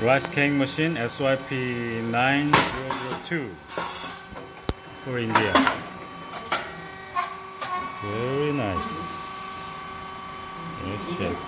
rice cake machine SYP 9002 for India. Very nice. Yes, chef.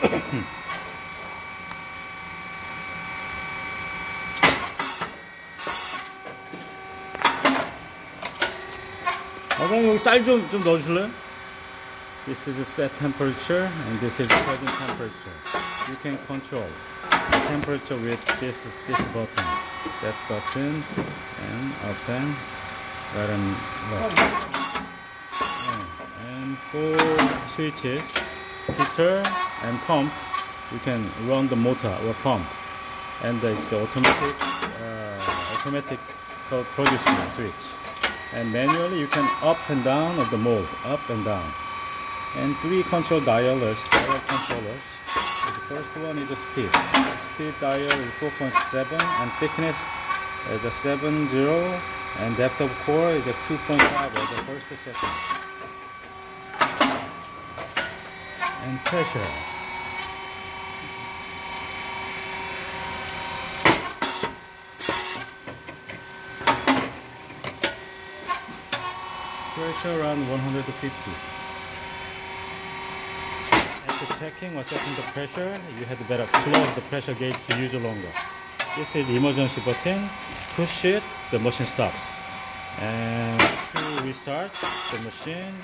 아까 여기 쌀좀 좀 넣어줄래요? This is a set temperature and this is setting temperature. You can control the temperature with this this button. Set button and up and right and left. And four switches, heater and pump. You can run the motor or pump. And it's automatic uh, automatic producing switch. And manually you can up and down of the mode up and down. And three control dialers dial controllers. The first one is the speed. Speed dial is 4.7 and thickness is a 7 and depth of core is a 2.5 as the first second. And pressure pressure around 150. After checking or setting the pressure, you had better close the pressure gauge to use it longer. This is emergency button. Push it, the machine stops. And to restart the machine,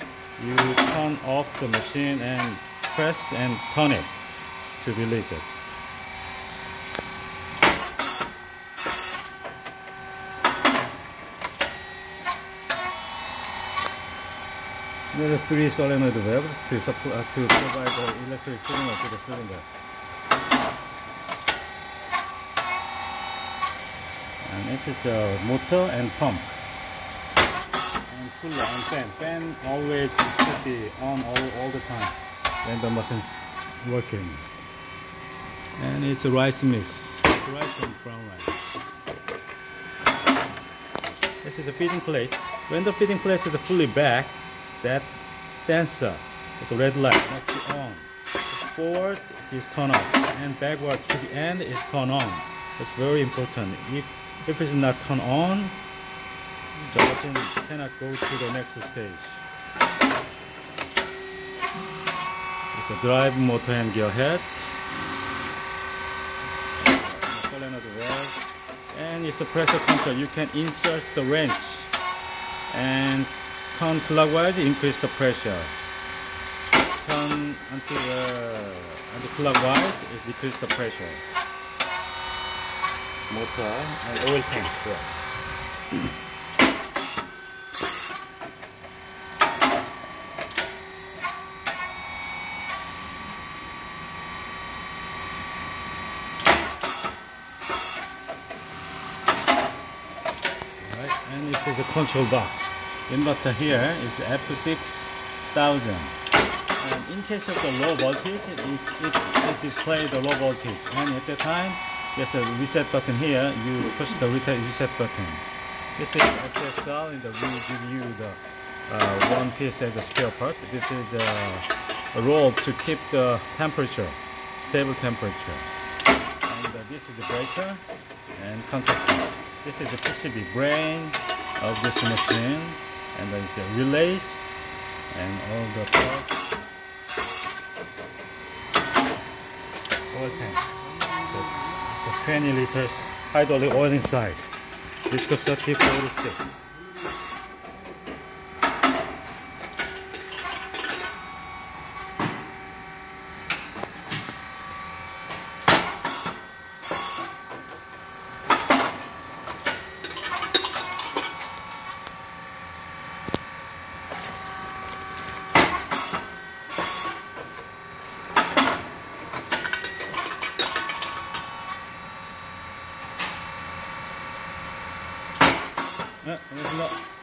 you turn off the machine and press and turn it to release it. There are three solenoid valves to, supply, uh, to provide the electric signal to the cylinder. And this is a motor and pump. And cooler and fan. Fan always should be on all, all the time when the machine working. And it's a rice mix. Rice and brown rice. This is a feeding plate. When the feeding plate is fully back, that sensor is a red light must be on. Forward is turn off and backward to the end is turn on. That's very important. If if it's not turned on, the button cannot go to the next stage. It's a drive motor and gear head. And it's a pressure control. You can insert the wrench and turn clockwise, increase the pressure. Turn until uh, anti-clockwise is decrease the pressure. Motor and oil tank. Right, and this is a control box inverter here is F6000 and in case of the low voltage it, it, it displays the low voltage. And at the time there's a reset button here. You push the reset button. This is SSL and we give you the uh, one piece as a spare part. This is a, a roll to keep the temperature stable temperature. And uh, this is the breaker and contactor this is the PCB brain of this machine and then the relays and all the parts. Oil tank the, the 20 liters hydraulic oil inside. This viscosity 46哎，我们知道。